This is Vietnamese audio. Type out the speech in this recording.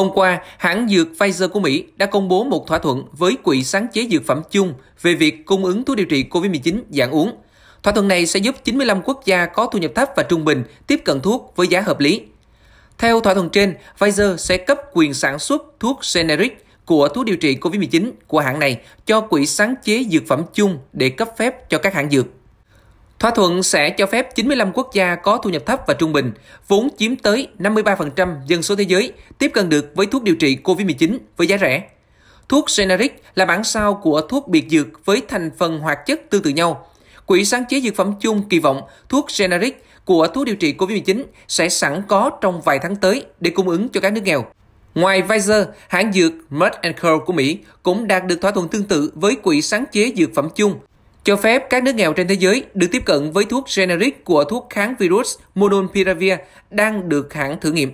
Hôm qua, hãng dược Pfizer của Mỹ đã công bố một thỏa thuận với Quỹ sáng chế dược phẩm chung về việc cung ứng thuốc điều trị COVID-19 dạng uống. Thỏa thuận này sẽ giúp 95 quốc gia có thu nhập thấp và trung bình tiếp cận thuốc với giá hợp lý. Theo thỏa thuận trên, Pfizer sẽ cấp quyền sản xuất thuốc generic của thuốc điều trị COVID-19 của hãng này cho Quỹ sáng chế dược phẩm chung để cấp phép cho các hãng dược. Thỏa thuận sẽ cho phép 95 quốc gia có thu nhập thấp và trung bình, vốn chiếm tới 53% dân số thế giới, tiếp cận được với thuốc điều trị COVID-19 với giá rẻ. Thuốc generic là bản sao của thuốc biệt dược với thành phần hoạt chất tương tự nhau. Quỹ sáng chế dược phẩm chung kỳ vọng thuốc generic của thuốc điều trị COVID-19 sẽ sẵn có trong vài tháng tới để cung ứng cho các nước nghèo. Ngoài Pfizer, hãng dược Merck Co của Mỹ cũng đạt được thỏa thuận tương tự với Quỹ sáng chế dược phẩm chung cho phép các nước nghèo trên thế giới được tiếp cận với thuốc generic của thuốc kháng virus Molnupiravir đang được hãng thử nghiệm.